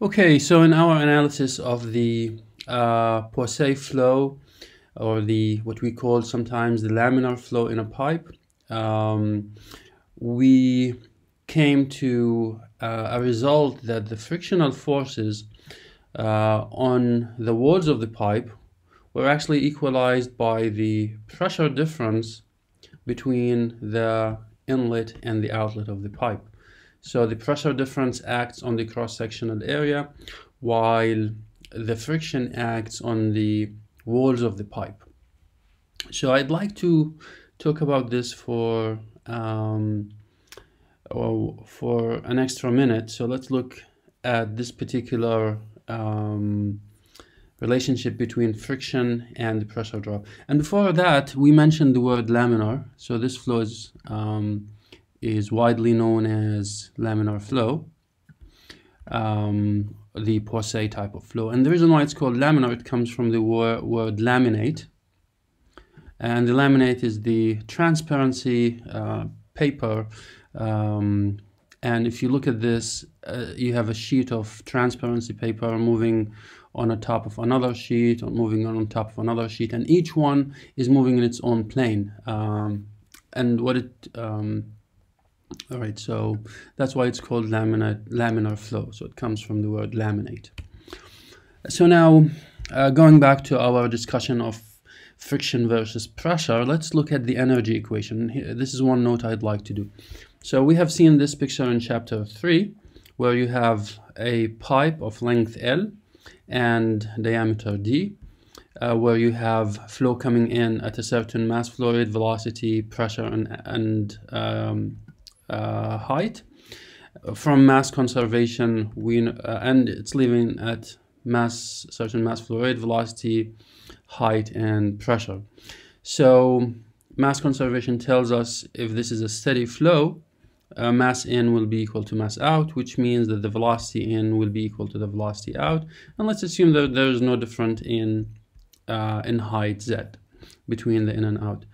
Okay, so in our analysis of the uh, Poiseuille flow, or the what we call sometimes the laminar flow in a pipe, um, we came to uh, a result that the frictional forces uh, on the walls of the pipe were actually equalized by the pressure difference between the inlet and the outlet of the pipe. So the pressure difference acts on the cross-sectional area while the friction acts on the walls of the pipe. So I'd like to talk about this for um, for an extra minute. So let's look at this particular um, relationship between friction and pressure drop. And before that, we mentioned the word laminar. So this flow is um, is widely known as laminar flow, um, the Poiseuille type of flow. And the reason why it's called laminar, it comes from the wor word laminate. And the laminate is the transparency uh, paper. Um, and if you look at this, uh, you have a sheet of transparency paper moving on the top of another sheet or moving on top of another sheet. And each one is moving in its own plane. Um, and what it um, all right, so that's why it's called laminate, laminar flow. So it comes from the word laminate. So now, uh, going back to our discussion of friction versus pressure, let's look at the energy equation. This is one note I'd like to do. So we have seen this picture in chapter 3, where you have a pipe of length L and diameter D, uh, where you have flow coming in at a certain mass flow rate, velocity, pressure, and, and um, height. From mass conservation, we uh, and it's living at mass certain mass flow rate, velocity, height, and pressure. So mass conservation tells us if this is a steady flow, uh, mass in will be equal to mass out, which means that the velocity in will be equal to the velocity out. And let's assume that there is no difference in uh, in height z between the in and out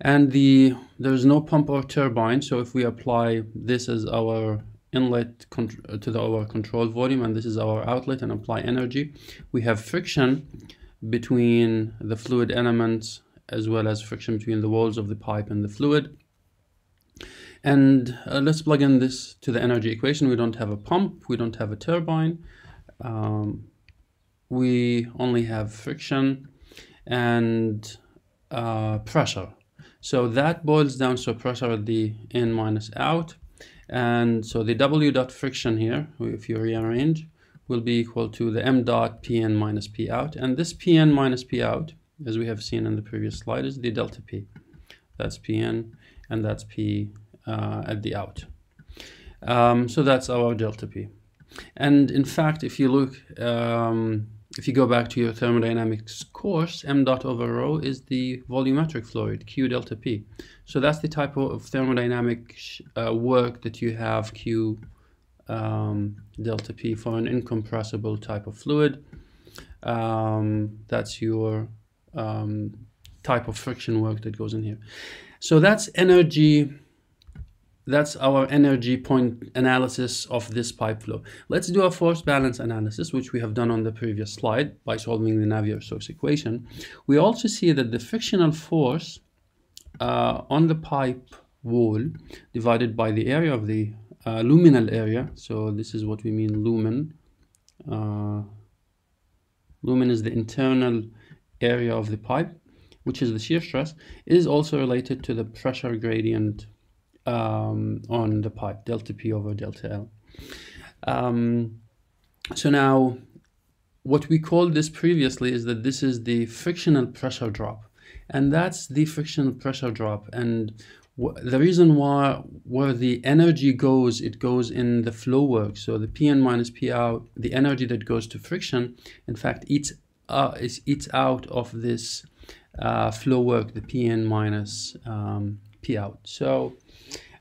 and the there's no pump or turbine so if we apply this as our inlet to the, our control volume and this is our outlet and apply energy we have friction between the fluid elements as well as friction between the walls of the pipe and the fluid. And uh, let's plug in this to the energy equation. We don't have a pump we don't have a turbine um, we only have friction and uh, pressure so that boils down to pressure at the in minus out. And so the W dot friction here, if you rearrange, will be equal to the M dot Pn minus P out. And this Pn minus P out, as we have seen in the previous slide, is the delta P. That's Pn and that's P uh, at the out. Um, so that's our delta P. And in fact, if you look um, if you go back to your thermodynamics course, m dot over rho is the volumetric rate, Q delta P. So that's the type of thermodynamic uh, work that you have Q um, delta P for an incompressible type of fluid. Um, that's your um, type of friction work that goes in here. So that's energy that's our energy point analysis of this pipe flow. Let's do a force balance analysis, which we have done on the previous slide by solving the Navier-Stokes equation. We also see that the frictional force uh, on the pipe wall divided by the area of the uh, luminal area, so this is what we mean lumen. Uh, lumen is the internal area of the pipe, which is the shear stress, is also related to the pressure gradient um, on the pipe, delta P over delta L. Um, so now, what we called this previously is that this is the frictional pressure drop. And that's the frictional pressure drop. And the reason why where the energy goes, it goes in the flow work. So the Pn minus P out, the energy that goes to friction, in fact, eats, uh, is eats out of this uh, flow work, the Pn minus um, P out. So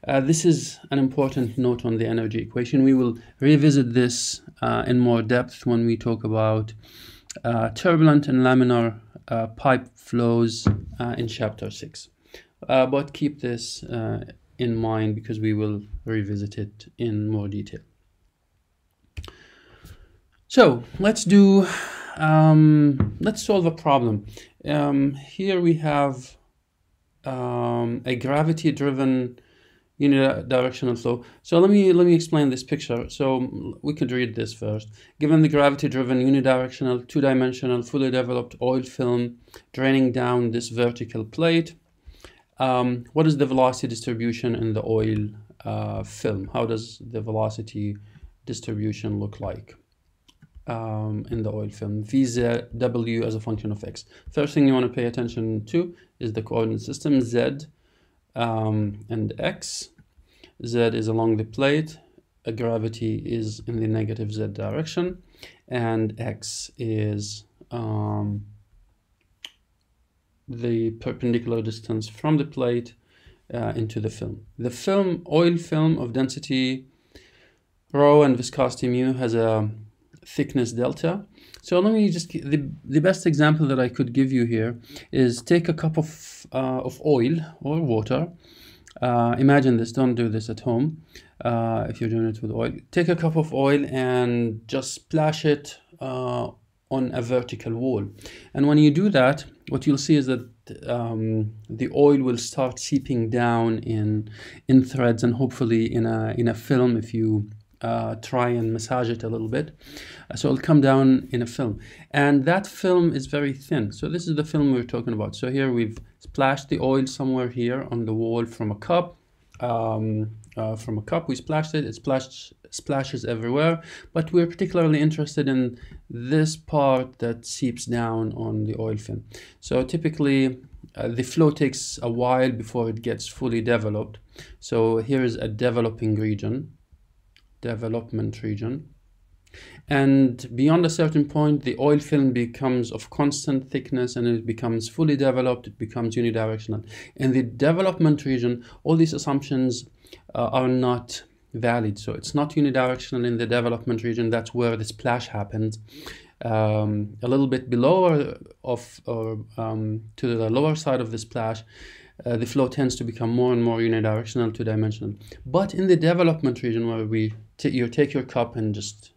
uh, this is an important note on the energy equation. We will revisit this uh, in more depth when we talk about uh, turbulent and laminar uh, pipe flows uh, in chapter 6. Uh, but keep this in mind because we will revisit it in more detail. So let's do, um, let's solve a problem. Um, here we have um, a gravity-driven unidirectional flow. So let me let me explain this picture. So we could read this first. Given the gravity-driven unidirectional two-dimensional fully developed oil film draining down this vertical plate, um, what is the velocity distribution in the oil uh, film? How does the velocity distribution look like? Um, in the oil film, VZW as a function of x. First thing you want to pay attention to is the coordinate system, Z um, and x. Z is along the plate, a gravity is in the negative Z direction, and x is um, the perpendicular distance from the plate uh, into the film. The film, oil film of density rho and viscosity mu has a thickness delta. So let me just, the, the best example that I could give you here is take a cup of, uh, of oil or water. Uh, imagine this, don't do this at home uh, if you're doing it with oil. Take a cup of oil and just splash it uh, on a vertical wall. And when you do that, what you'll see is that um, the oil will start seeping down in in threads and hopefully in a in a film if you uh, try and massage it a little bit. Uh, so it'll come down in a film. And that film is very thin. So this is the film we are talking about. So here we've splashed the oil somewhere here on the wall from a cup. Um, uh, from a cup, we splashed it, it splashed, splashes everywhere, but we're particularly interested in this part that seeps down on the oil film. So typically uh, the flow takes a while before it gets fully developed. So here is a developing region development region. And beyond a certain point, the oil film becomes of constant thickness and it becomes fully developed, it becomes unidirectional. In the development region, all these assumptions uh, are not valid. So it's not unidirectional in the development region, that's where the splash happens. Um, a little bit below or, of, or um, to the lower side of the splash, uh, the flow tends to become more and more unidirectional, two-dimensional. But in the development region where we you take your cup and just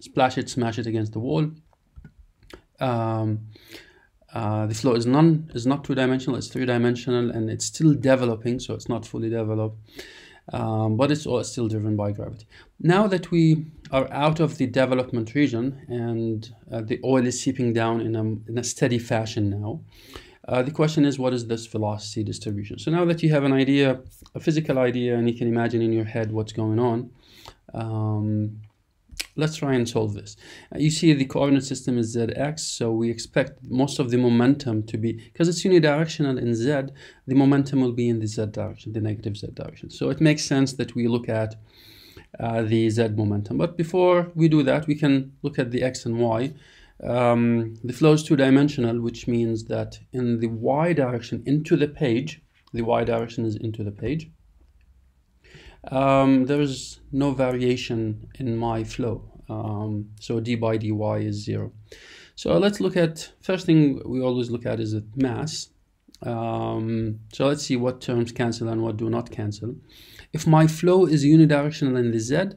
splash it, smash it against the wall, um, uh, the flow is non is not two-dimensional, it's three-dimensional, and it's still developing, so it's not fully developed. Um, but it's all still driven by gravity. Now that we are out of the development region and uh, the oil is seeping down in a, in a steady fashion now, uh, the question is, what is this velocity distribution? So now that you have an idea, a physical idea, and you can imagine in your head what's going on, um, let's try and solve this. Uh, you see the coordinate system is zx, so we expect most of the momentum to be, because it's unidirectional in z, the momentum will be in the z direction, the negative z direction. So it makes sense that we look at uh, the z momentum. But before we do that, we can look at the x and y. Um, the flow is two-dimensional, which means that in the y direction into the page, the y direction is into the page, um, there is no variation in my flow. Um, so d by dy is zero. So let's look at, first thing we always look at is the mass. Um, so let's see what terms cancel and what do not cancel. If my flow is unidirectional in the z,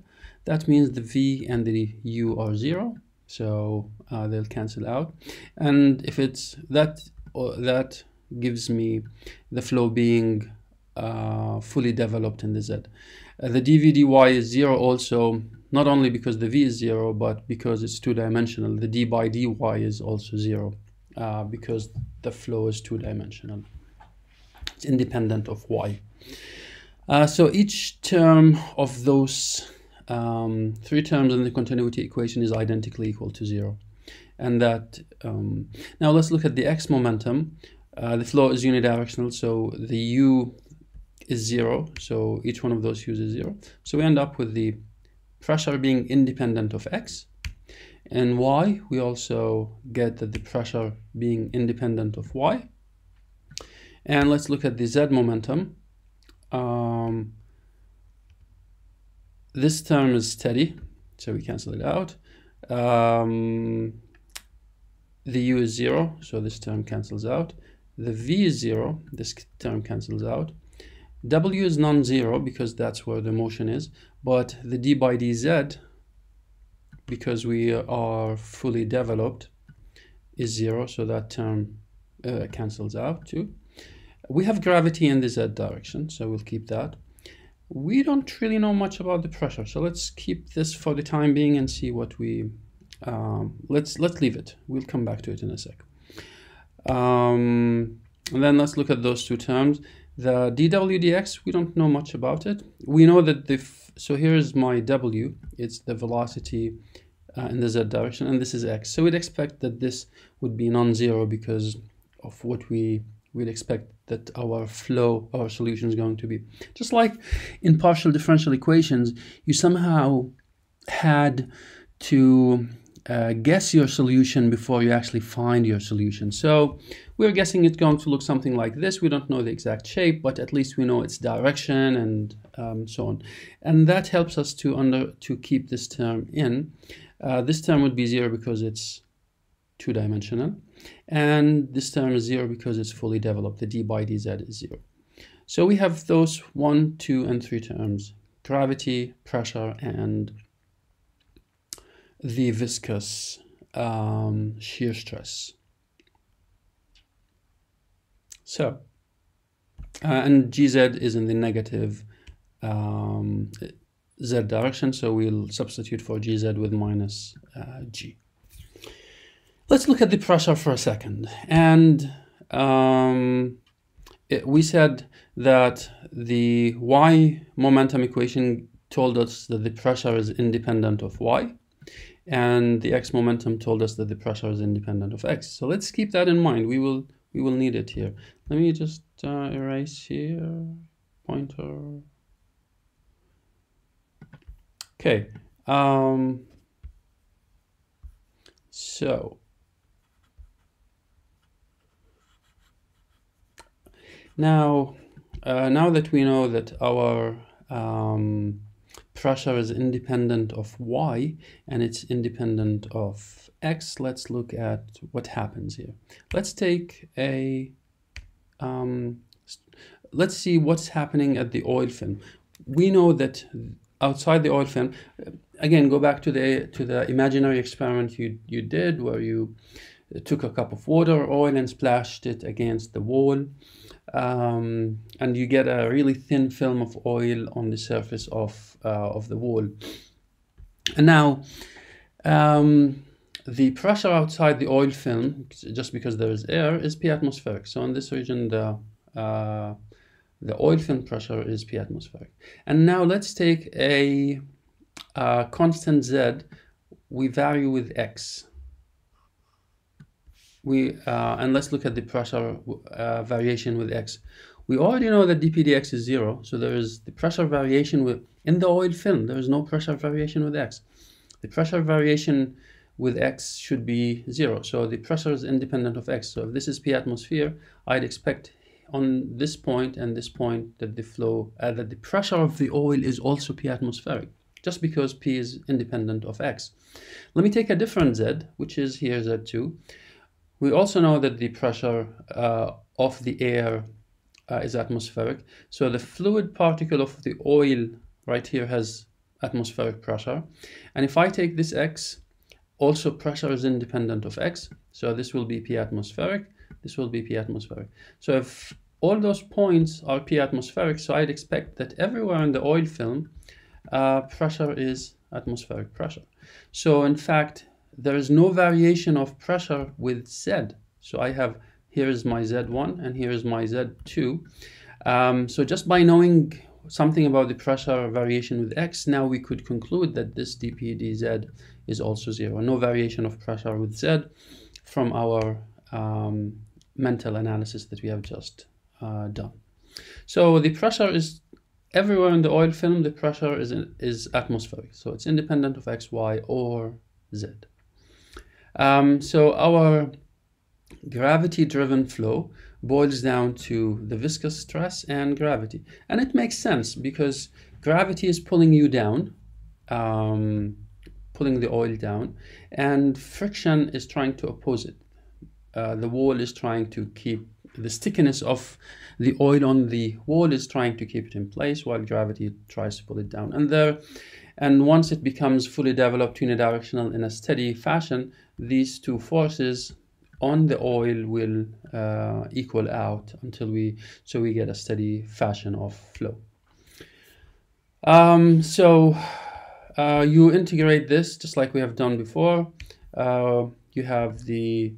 that means the v and the u are zero so uh, they'll cancel out and if it's that that gives me the flow being uh, fully developed in the Z. Uh, the dvdy is zero also not only because the v is zero but because it's two-dimensional the d by dy is also zero uh, because the flow is two-dimensional it's independent of y uh, so each term of those um, three terms in the continuity equation is identically equal to zero. And that, um, now let's look at the x momentum. Uh, the flow is unidirectional, so the u is zero, so each one of those u's is zero. So we end up with the pressure being independent of x. And y, we also get that the pressure being independent of y. And let's look at the z momentum. Um, this term is steady, so we cancel it out. Um, the u is 0, so this term cancels out. The v is 0, this term cancels out. w is non-zero because that's where the motion is, but the d by dz because we are fully developed is zero, so that term uh, cancels out too. We have gravity in the z direction, so we'll keep that. We don't really know much about the pressure, so let's keep this for the time being and see what we. Um, let's let's leave it. We'll come back to it in a sec. Um, and then let's look at those two terms. The dWdx, we don't know much about it. We know that the so here's my w. It's the velocity uh, in the z direction, and this is x. So we'd expect that this would be non-zero because of what we we'd expect that our flow, our solution is going to be. Just like in partial differential equations, you somehow had to uh, guess your solution before you actually find your solution. So we're guessing it's going to look something like this. We don't know the exact shape, but at least we know its direction and um, so on. And that helps us to under to keep this term in. Uh, this term would be zero because it's two-dimensional. And this term is zero because it's fully developed. The d by dz is zero. So we have those one, two, and three terms. Gravity, pressure, and the viscous um, shear stress. So, uh, and gz is in the negative um, z direction, so we'll substitute for gz with minus uh, g. Let's look at the pressure for a second. And um, it, we said that the y momentum equation told us that the pressure is independent of y and the x momentum told us that the pressure is independent of x. So let's keep that in mind. We will we will need it here. Let me just uh, erase here pointer. Okay. Um, so now, uh, now that we know that our um, pressure is independent of y and it's independent of x, let's look at what happens here. Let's take a, um, let's see what's happening at the oil film. We know that outside the oil film, again, go back to the to the imaginary experiment you you did where you took a cup of water, oil, and splashed it against the wall um, and you get a really thin film of oil on the surface of, uh, of the wall. And now, um, the pressure outside the oil film, just because there is air, is P atmospheric. So in this region, the, uh, the oil film pressure is P atmospheric. And now let's take a, a constant Z we vary with X we uh, and let's look at the pressure uh, variation with x. We already know that dpdx is zero, so there is the pressure variation with in the oil film. There is no pressure variation with x. The pressure variation with x should be zero, so the pressure is independent of x. So if this is p atmosphere, I'd expect on this point and this point that the flow uh, that the pressure of the oil is also p atmospheric just because p is independent of x. Let me take a different z, which is here z2. We also know that the pressure uh, of the air uh, is atmospheric. So the fluid particle of the oil right here has atmospheric pressure. And if I take this x, also pressure is independent of x. So this will be P atmospheric, this will be P atmospheric. So if all those points are P atmospheric, so I'd expect that everywhere in the oil film, uh, pressure is atmospheric pressure. So in fact, there is no variation of pressure with Z. So I have, here is my Z1 and here is my Z2. Um, so just by knowing something about the pressure variation with X, now we could conclude that this dP dZ is also zero. No variation of pressure with Z from our um, mental analysis that we have just uh, done. So the pressure is everywhere in the oil film, the pressure is, is atmospheric. So it's independent of X, Y, or Z. Um, so our gravity-driven flow boils down to the viscous stress and gravity. And it makes sense because gravity is pulling you down, um, pulling the oil down, and friction is trying to oppose it. Uh, the wall is trying to keep the stickiness of the oil on the wall is trying to keep it in place while gravity tries to pull it down. And there, and once it becomes fully developed unidirectional in a steady fashion, these two forces on the oil will uh, equal out until we so we get a steady fashion of flow. Um, so uh, you integrate this just like we have done before. Uh, you have the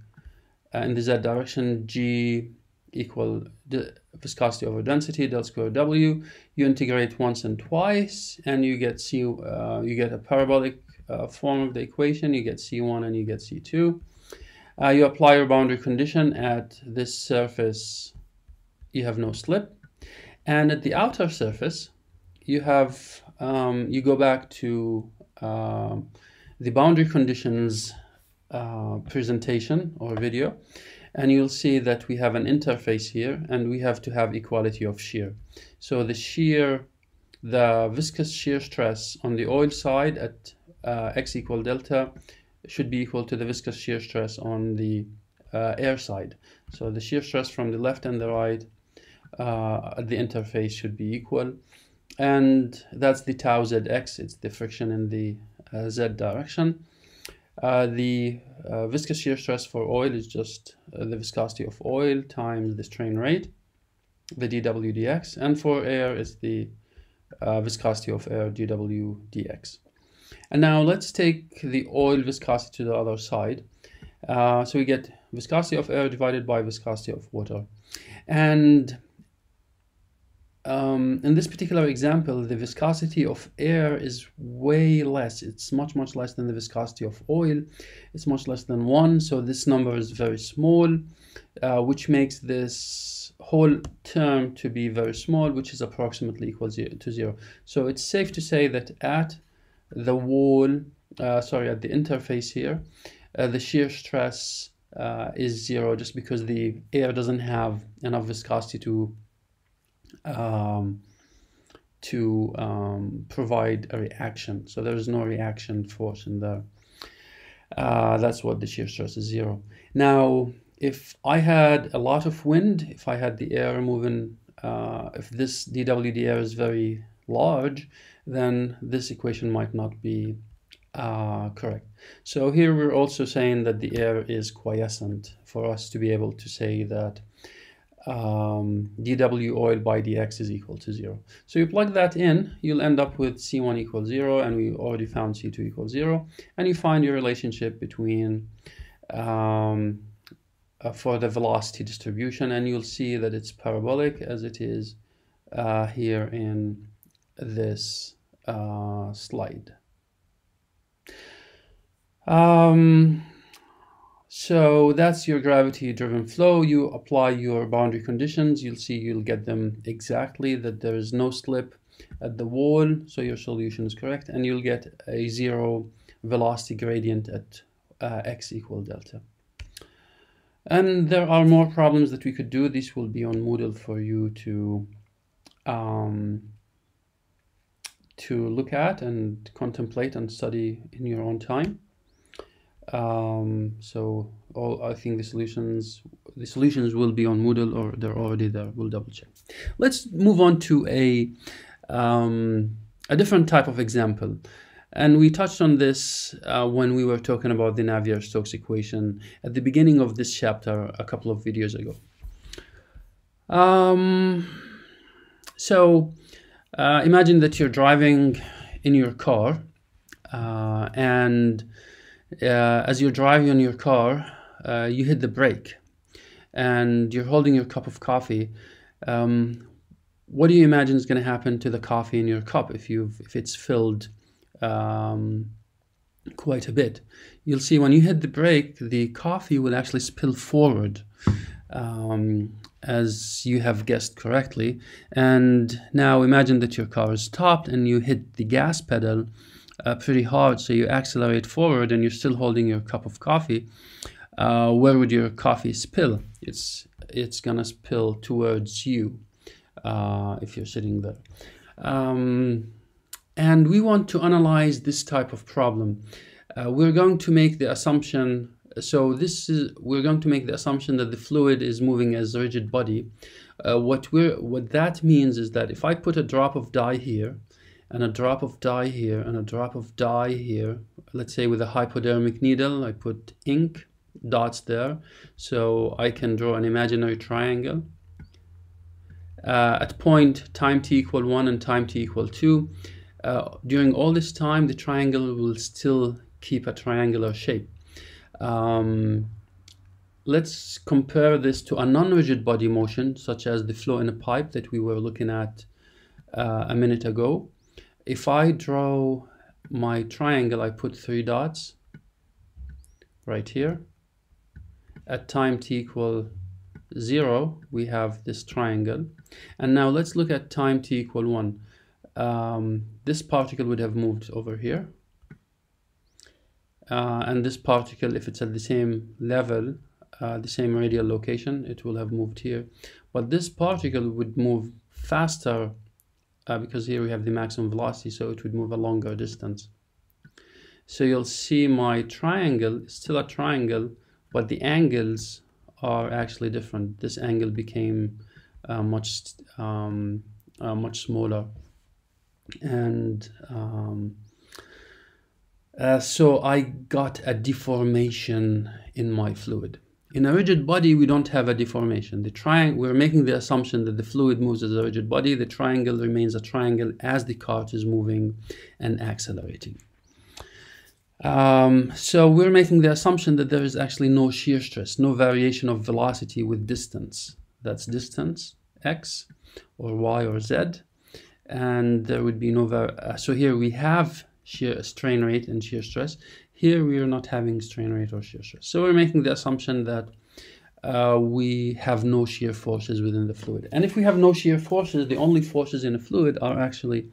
uh, in the z direction g equal the viscosity over density del square w. You integrate once and twice, and you get c. Uh, you get a parabolic uh, form of the equation. You get c1 and you get c2. Uh, you apply your boundary condition at this surface. You have no slip, and at the outer surface, you have um, you go back to uh, the boundary conditions uh, presentation or video and you'll see that we have an interface here and we have to have equality of shear. So the shear, the viscous shear stress on the oil side at uh, x equal delta should be equal to the viscous shear stress on the uh, air side. So the shear stress from the left and the right uh, at the interface should be equal. And that's the tau zx, it's the friction in the uh, z direction. Uh, the uh, viscous shear stress for oil is just uh, the viscosity of oil times the strain rate, the dWdx, and for air is the uh, viscosity of air dWdx. And now let's take the oil viscosity to the other side. Uh, so we get viscosity of air divided by viscosity of water. And um, in this particular example, the viscosity of air is way less. It's much, much less than the viscosity of oil. It's much less than one. So this number is very small, uh, which makes this whole term to be very small, which is approximately equal to zero. So it's safe to say that at the wall, uh, sorry, at the interface here, uh, the shear stress uh, is zero just because the air doesn't have enough viscosity to um, to um, provide a reaction. So there's no reaction force in there. Uh, that's what the shear stress is zero. Now, if I had a lot of wind, if I had the air moving, uh, if this dWd air is very large, then this equation might not be uh, correct. So here we're also saying that the air is quiescent for us to be able to say that um, dw oil by dx is equal to 0. So you plug that in, you'll end up with C1 equals 0, and we already found C2 equals 0, and you find your relationship between um, uh, for the velocity distribution, and you'll see that it's parabolic as it is uh, here in this uh, slide. Um, so that's your gravity driven flow. You apply your boundary conditions. You'll see you'll get them exactly that there is no slip at the wall. So your solution is correct. And you'll get a zero velocity gradient at uh, x equal delta. And there are more problems that we could do. This will be on Moodle for you to um, to look at and contemplate and study in your own time. Um, so all I think the solutions the solutions will be on Moodle or they're already there. We'll double check. Let's move on to a um, a different type of example. And we touched on this uh, when we were talking about the Navier-Stokes equation at the beginning of this chapter a couple of videos ago. Um, so uh, imagine that you're driving in your car uh, and as you're driving in your car, uh, you hit the brake and you're holding your cup of coffee. Um, what do you imagine is going to happen to the coffee in your cup if you if it's filled um, quite a bit? You'll see when you hit the brake, the coffee will actually spill forward, um, as you have guessed correctly. And now imagine that your car is stopped and you hit the gas pedal uh, pretty hard, so you accelerate forward and you're still holding your cup of coffee, uh, where would your coffee spill? It's it's gonna spill towards you uh, if you're sitting there. Um, and we want to analyze this type of problem. Uh, we're going to make the assumption so this is we're going to make the assumption that the fluid is moving as a rigid body. Uh, what we're what that means is that if I put a drop of dye here, and a drop of dye here, and a drop of dye here, let's say with a hypodermic needle, I put ink dots there, so I can draw an imaginary triangle. Uh, at point time t equal 1 and time t equal 2, uh, during all this time the triangle will still keep a triangular shape. Um, let's compare this to a non-rigid body motion, such as the flow in a pipe that we were looking at uh, a minute ago. If I draw my triangle, I put three dots right here. At time t equal 0, we have this triangle. And now let's look at time t equal 1. Um, this particle would have moved over here uh, and this particle if it's at the same level uh, the same radial location it will have moved here but this particle would move faster uh, because here we have the maximum velocity so it would move a longer distance. So you'll see my triangle still a triangle but the angles are actually different. This angle became uh, much um, uh, much smaller. And um, uh, so I got a deformation in my fluid. In a rigid body, we don't have a deformation. The we're making the assumption that the fluid moves as a rigid body. The triangle remains a triangle as the cart is moving and accelerating. Um, so we're making the assumption that there is actually no shear stress, no variation of velocity with distance. That's distance, x, or y, or z. And there would be no, uh, so here we have shear strain rate and shear stress. Here we are not having strain rate or shear stress. So we're making the assumption that uh, we have no shear forces within the fluid. And if we have no shear forces, the only forces in a fluid are actually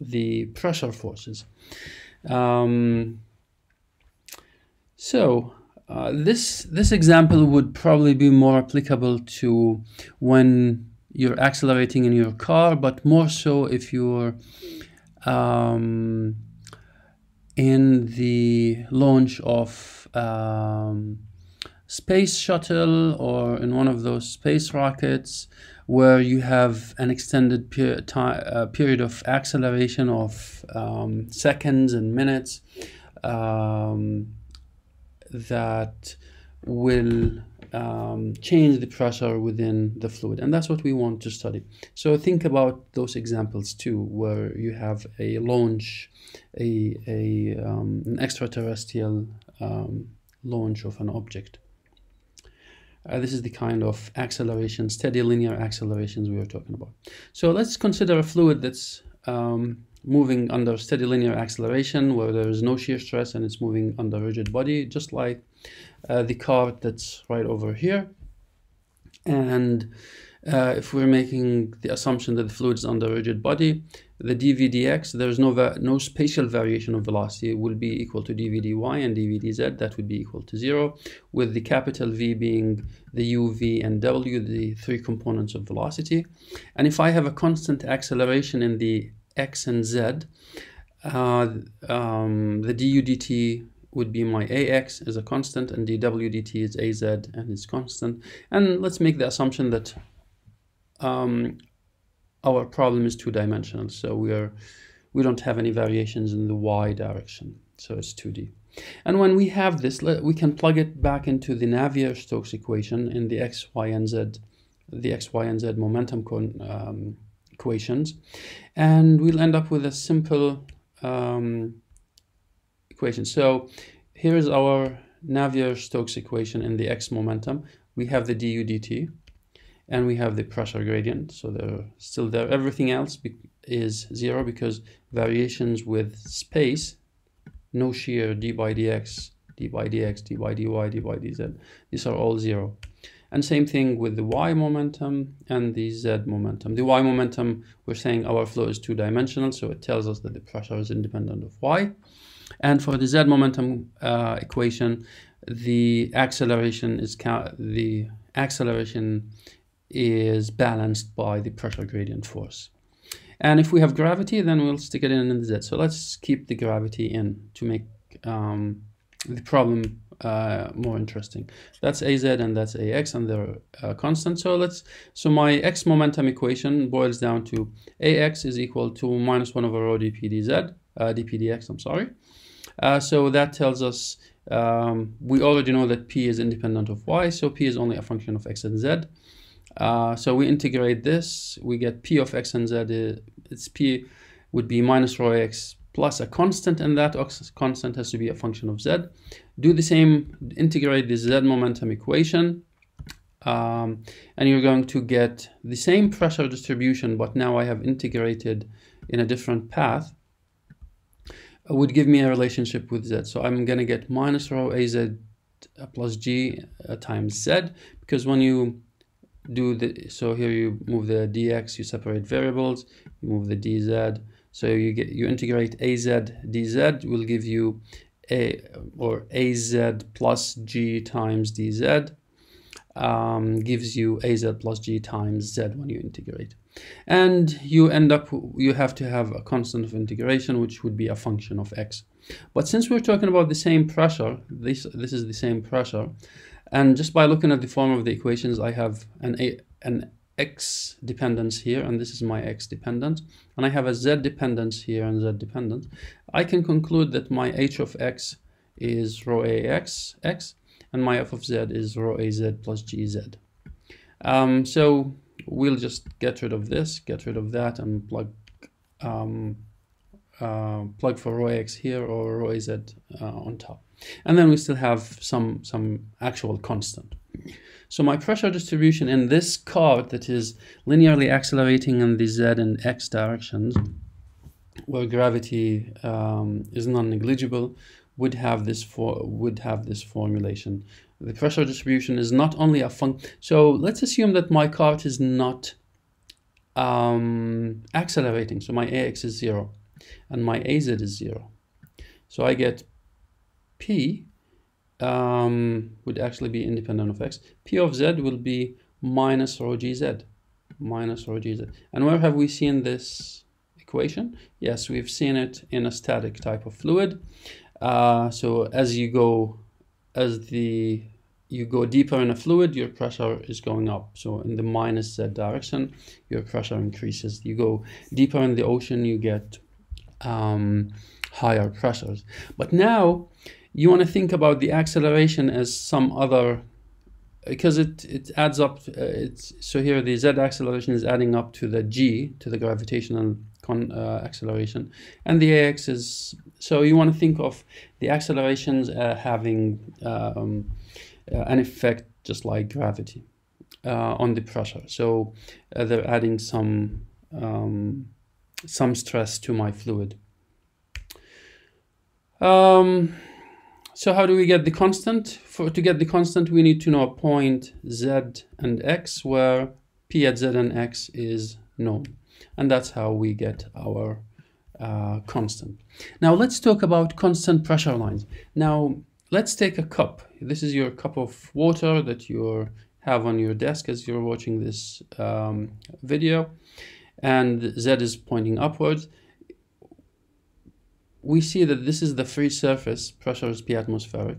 the pressure forces. Um, so uh, this this example would probably be more applicable to when you're accelerating in your car, but more so if you're um, in the launch of um, space shuttle or in one of those space rockets where you have an extended per uh, period of acceleration of um, seconds and minutes um, that will um, change the pressure within the fluid. And that's what we want to study. So think about those examples too where you have a launch a, a um, an extraterrestrial um, launch of an object. Uh, this is the kind of acceleration steady linear accelerations we were talking about. So let's consider a fluid that's um, moving under steady linear acceleration where there is no shear stress and it's moving under rigid body just like uh, the card that's right over here. And uh, if we're making the assumption that the fluid is under rigid body, the dvdx, there's no no spatial variation of velocity, it will be equal to dvdy and dvdz, that would be equal to zero, with the capital V being the u, v, and w, the three components of velocity. And if I have a constant acceleration in the x and z, uh, um, the du dt would be my ax is a constant and dw dt is az and it's constant. And let's make the assumption that um, our problem is two-dimensional. So we are we don't have any variations in the y direction. So it's 2D. And when we have this, we can plug it back into the Navier-Stokes equation in the x, y, and z, the x, y, and z momentum um, equations, and we'll end up with a simple um, equation. So here is our Navier-Stokes equation in the x momentum. We have the du dt and we have the pressure gradient. So they're still there. Everything else is zero because variations with space, no shear d by dx, d by dx, d by dy, d by dz, these are all zero. And same thing with the y momentum and the z momentum. The y momentum, we're saying our flow is two-dimensional, so it tells us that the pressure is independent of y. And for the z momentum uh, equation, the acceleration is the acceleration is balanced by the pressure gradient force. And if we have gravity, then we'll stick it in in the z. So let's keep the gravity in to make um, the problem uh, more interesting. That's az and that's ax, and they're uh, constant. So let's so my x momentum equation boils down to ax is equal to minus one over rho dp dz, uh, dp dx. I'm sorry. Uh, so that tells us um, we already know that p is independent of y, so p is only a function of x and z. Uh, so we integrate this, we get p of x and z. Uh, it's p would be minus rho x plus a constant, and that constant has to be a function of z. Do the same, integrate the z momentum equation, um, and you're going to get the same pressure distribution, but now I have integrated in a different path, would give me a relationship with z. So I'm going to get minus rho az plus g uh, times z, because when you do the, so here you move the dx, you separate variables, you move the dz, so you get you integrate az dz will give you a or az plus g times dz um, gives you az plus g times z when you integrate. And you end up, you have to have a constant of integration, which would be a function of x. But since we're talking about the same pressure, this, this is the same pressure, and just by looking at the form of the equations, I have an, a, an x dependence here, and this is my x dependent, and I have a z dependence here and z dependent, I can conclude that my h of x is rho ax, x, and my f of z is rho az plus gz. Um, so we'll just get rid of this, get rid of that, and plug um, uh, plug for rho x here or rho z uh, on top. And then we still have some, some actual constant. So my pressure distribution in this card that is linearly accelerating in the z and x directions, where gravity um, is non-negligible, would have this for would have this formulation. The pressure distribution is not only a function. So let's assume that my cart is not um, accelerating. So my ax is zero, and my az is zero. So I get p um, would actually be independent of x. P of z will be minus rho gz, minus rho gz. And where have we seen this equation? Yes, we've seen it in a static type of fluid. Uh, so as you go, as the you go deeper in a fluid, your pressure is going up. So in the minus z direction, your pressure increases. You go deeper in the ocean, you get um, higher pressures. But now you want to think about the acceleration as some other because it it adds up uh, it's so here the z acceleration is adding up to the g to the gravitational con, uh, acceleration and the ax is so you want to think of the accelerations uh, having um, an effect just like gravity uh, on the pressure so uh, they're adding some um, some stress to my fluid um, so how do we get the constant? For To get the constant, we need to know a point z and x where p at z and x is known. And that's how we get our uh, constant. Now let's talk about constant pressure lines. Now let's take a cup. This is your cup of water that you have on your desk as you're watching this um, video. And z is pointing upwards we see that this is the free surface, pressure is P atmospheric.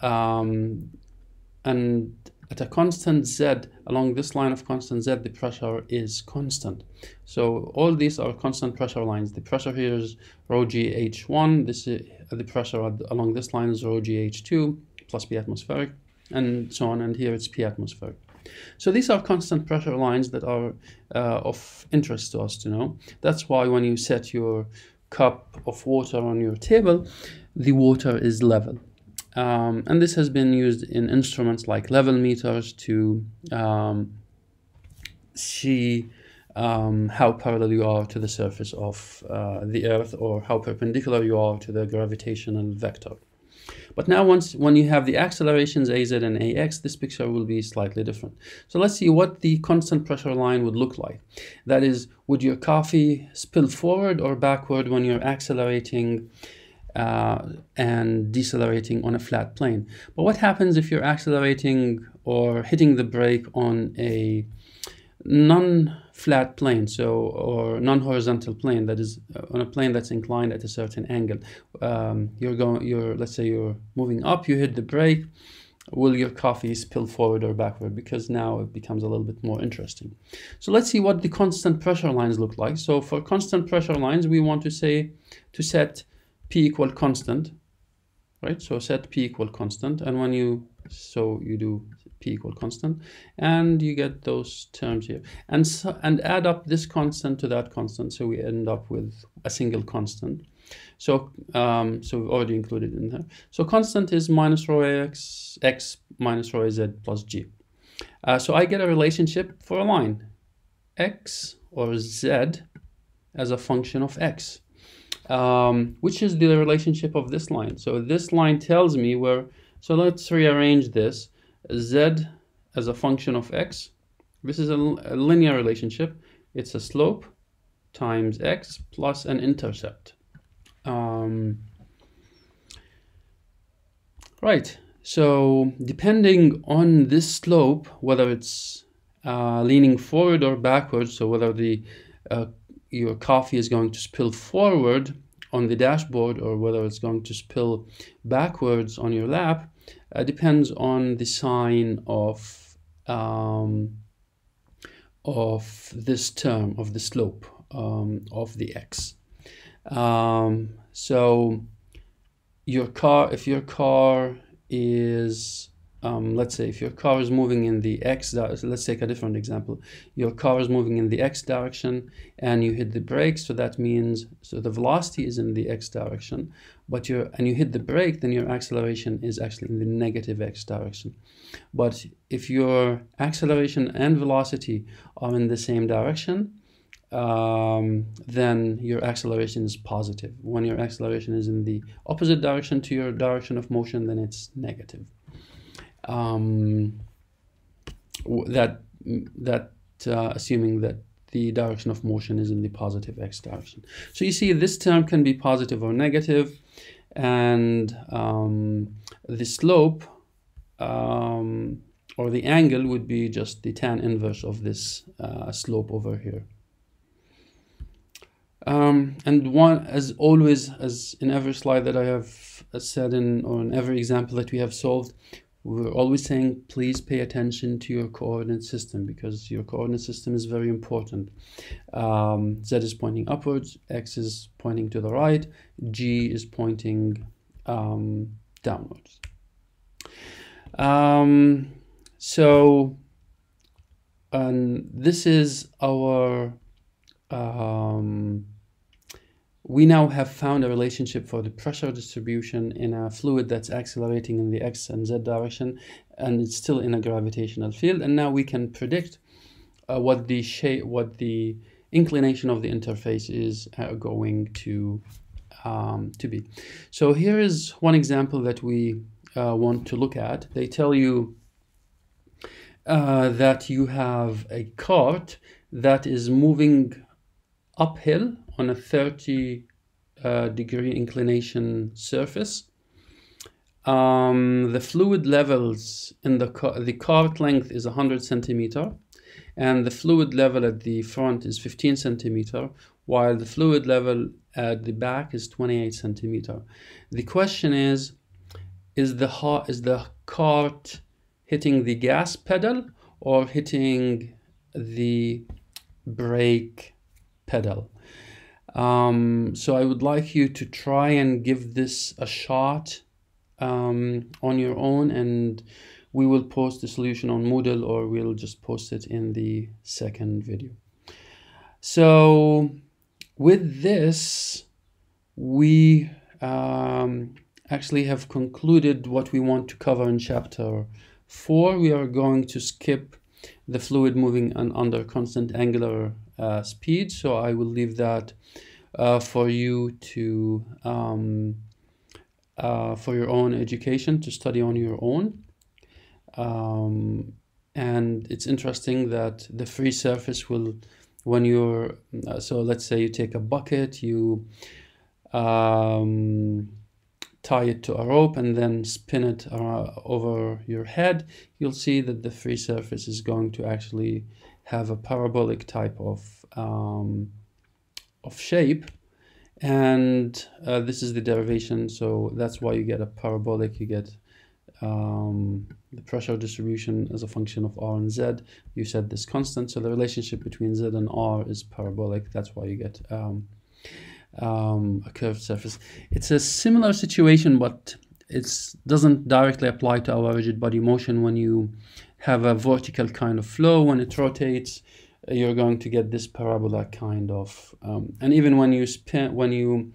Um, and at a constant Z, along this line of constant Z, the pressure is constant. So all these are constant pressure lines. The pressure here is rho GH1. This is, uh, the pressure along this line is rho GH2 plus P atmospheric, and so on. And here it's P atmospheric. So these are constant pressure lines that are uh, of interest to us to know. That's why when you set your cup of water on your table, the water is level. Um, and this has been used in instruments like level meters to um, see um, how parallel you are to the surface of uh, the earth or how perpendicular you are to the gravitational vector. But now once when you have the accelerations AZ and AX, this picture will be slightly different. So let's see what the constant pressure line would look like. That is, would your coffee spill forward or backward when you're accelerating uh, and decelerating on a flat plane? But what happens if you're accelerating or hitting the brake on a non flat plane, so or non-horizontal plane that is uh, on a plane that's inclined at a certain angle. Um, you're going, you're let's say you're moving up, you hit the brake. Will your coffee spill forward or backward? Because now it becomes a little bit more interesting. So let's see what the constant pressure lines look like. So for constant pressure lines, we want to say to set P equal constant, right? So set P equal constant, and when you so you do p equal constant and you get those terms here. And so, and add up this constant to that constant so we end up with a single constant. So um, so we've already included in there. So constant is minus rho x x minus rho z plus g. Uh, so I get a relationship for a line x or z as a function of x um, which is the relationship of this line so this line tells me where so let's rearrange this z as a function of x. This is a, a linear relationship. It's a slope times x plus an intercept. Um, right, so depending on this slope, whether it's uh, leaning forward or backwards, so whether the uh, your coffee is going to spill forward on the dashboard or whether it's going to spill backwards on your lap, uh, depends on the sign of um, of this term of the slope um, of the x. Um, so your car, if your car is um, let's say if your car is moving in the x let's take a different example. Your car is moving in the x direction and you hit the brakes so that means so the velocity is in the x direction but you and you hit the brake then your acceleration is actually in the negative x direction. But if your acceleration and velocity are in the same direction um, then your acceleration is positive. When your acceleration is in the opposite direction to your direction of motion then it's negative um, that that uh, assuming that the direction of motion is in the positive x direction. So you see this term can be positive or negative, and um, the slope um, or the angle would be just the tan inverse of this uh, slope over here. Um, and one, as always, as in every slide that I have said in, or in every example that we have solved, we're always saying please pay attention to your coordinate system because your coordinate system is very important. Um, z is pointing upwards x is pointing to the right g is pointing um, downwards. Um, so and this is our um, we now have found a relationship for the pressure distribution in a fluid that's accelerating in the x and z direction and it's still in a gravitational field and now we can predict uh, what the shape what the inclination of the interface is uh, going to um, to be. So here is one example that we uh, want to look at. They tell you uh, that you have a cart that is moving uphill on a 30 uh, degree inclination surface. Um, the fluid levels in the, car the cart length is 100 centimeter and the fluid level at the front is 15 centimeter while the fluid level at the back is 28 centimeter. The question is, is the, is the cart hitting the gas pedal or hitting the brake pedal? Um, so I would like you to try and give this a shot um, on your own and we will post the solution on Moodle or we'll just post it in the second video. So with this, we um, actually have concluded what we want to cover in chapter 4. We are going to skip the fluid moving and under constant angular uh, speed. So I will leave that uh, for you to um, uh, for your own education to study on your own. Um, and it's interesting that the free surface will, when you're, uh, so let's say you take a bucket, you um, tie it to a rope and then spin it uh, over your head, you'll see that the free surface is going to actually have a parabolic type of um, of shape. And uh, this is the derivation so that's why you get a parabolic. You get um, the pressure distribution as a function of r and z. You set this constant so the relationship between z and r is parabolic. That's why you get um, um, a curved surface. It's a similar situation but it doesn't directly apply to our rigid body motion when you have a vertical kind of flow. When it rotates you're going to get this parabola kind of um, and even when you spin when you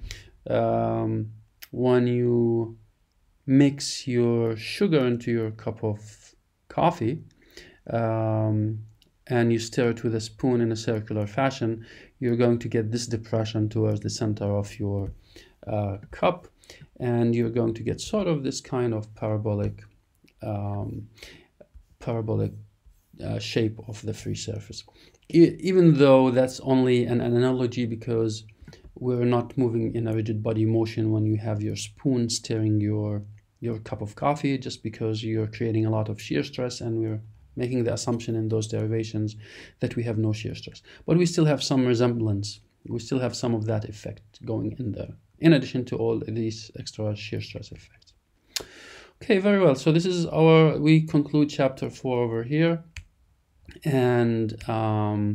um, when you mix your sugar into your cup of coffee um, and you stir it with a spoon in a circular fashion you're going to get this depression towards the center of your uh, cup and you're going to get sort of this kind of parabolic um, parabolic uh, shape of the free surface. Even though that's only an, an analogy because we're not moving in a rigid body motion when you have your spoon stirring your your cup of coffee just because you're creating a lot of shear stress and we're making the assumption in those derivations that we have no shear stress. But we still have some resemblance. We still have some of that effect going in there in addition to all these extra shear stress effects okay very well. So this is our we conclude chapter four over here. And um,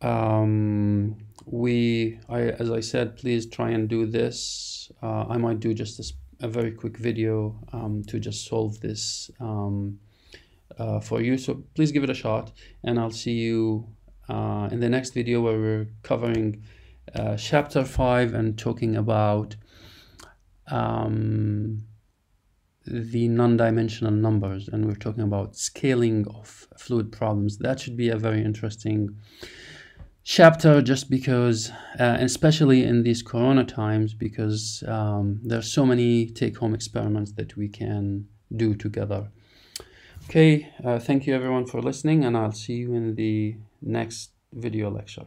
um, we I, as I said please try and do this. Uh, I might do just this, a very quick video um, to just solve this um, uh, for you. So please give it a shot and I'll see you uh, in the next video where we're covering uh, chapter 5 and talking about um, the non-dimensional numbers and we're talking about scaling of fluid problems. That should be a very interesting chapter just because uh, especially in these corona times because um, there's so many take-home experiments that we can do together. Okay uh, thank you everyone for listening and i'll see you in the next video lecture